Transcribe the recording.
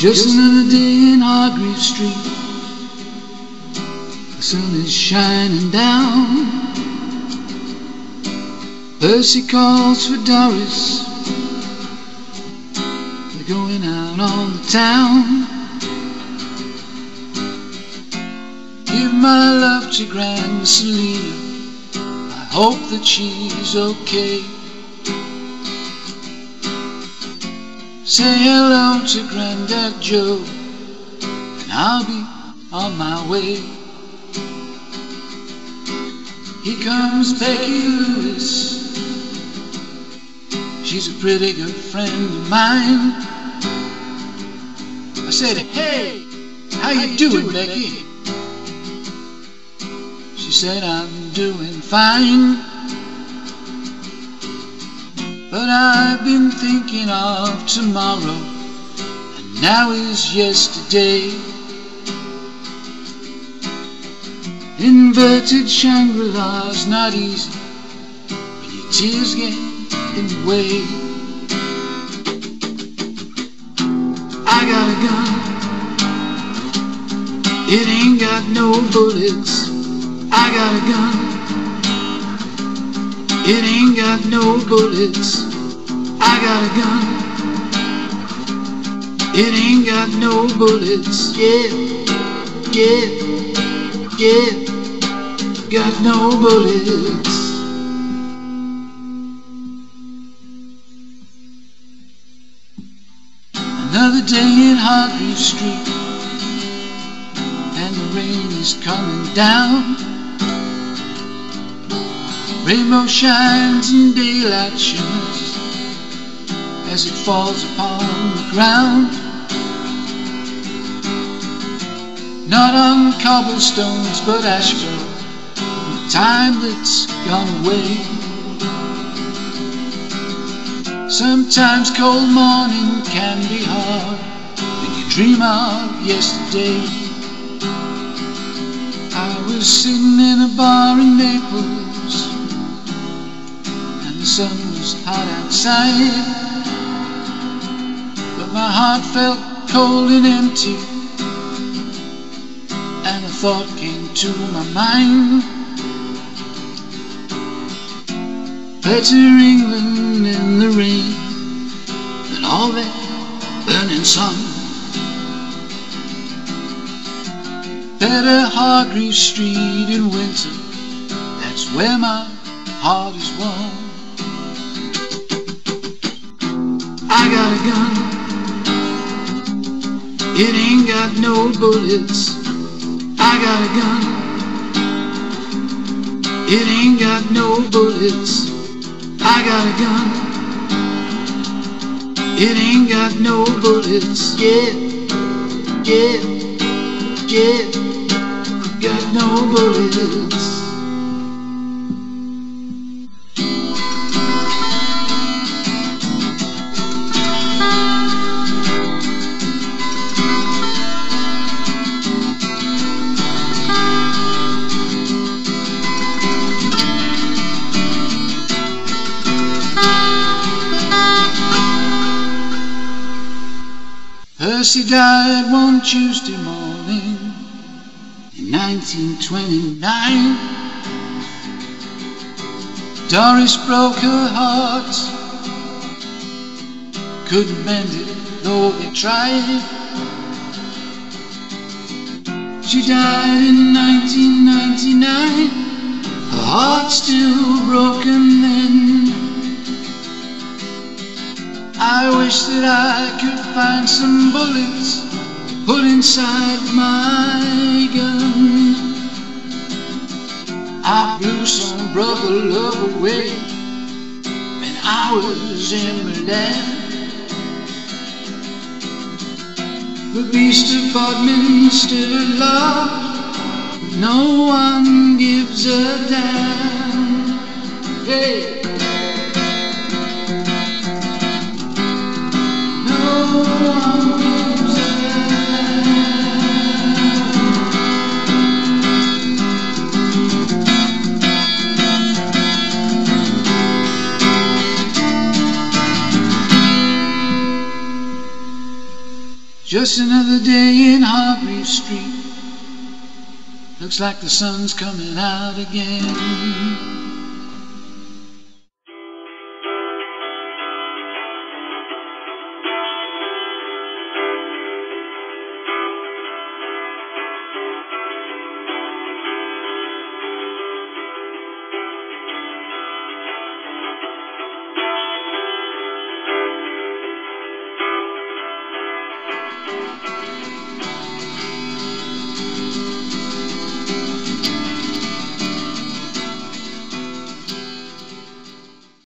Just another day in Hargreaves Street. The sun is shining down. Percy calls for Doris. They're going out on the town. Give my love to Grand Selina. I hope that she's okay. Say hello to Granddad Joe, and I'll be on my way. Here comes Becky Lewis. She's a pretty good friend of mine. I said, hey, how you doing, Becky? She said, I'm doing fine. But I've been thinking of tomorrow, and now is yesterday. Inverted Shangri-La's not easy when your tears get in the way. I got a gun, it ain't got no bullets. I got a gun. It ain't got no bullets. I got a gun. It ain't got no bullets. Yeah, yeah, yeah. Got no bullets. Another day in Hargreaves Street, and the rain is coming down. Rainbow shines and daylight shimmers as it falls upon the ground. Not on cobblestones but asphalt, the time that's gone away. Sometimes cold morning can be hard when you dream of yesterday. I was sitting in a bar in Naples sun was hot outside, but my heart felt cold and empty, and a thought came to my mind. Better England in the rain than all that burning sun. Better Hargreaves Street in winter, that's where my heart is warm. I got a gun. It ain't got no bullets. I got a gun. It ain't got no bullets. I got a gun. It ain't got no bullets. Yeah, yeah, yeah. Got no bullets. Percy died one Tuesday morning in 1929. Doris broke her heart, couldn't mend it though they tried. She died in 1999, her heart still broken then. I wish that I could find some bullets put inside my gun. I blew some brother love away when I was in Milan. The beast of still alive, no one gives a damn. Hey. Just another day in Hargreaves Street. Looks like the sun's coming out again.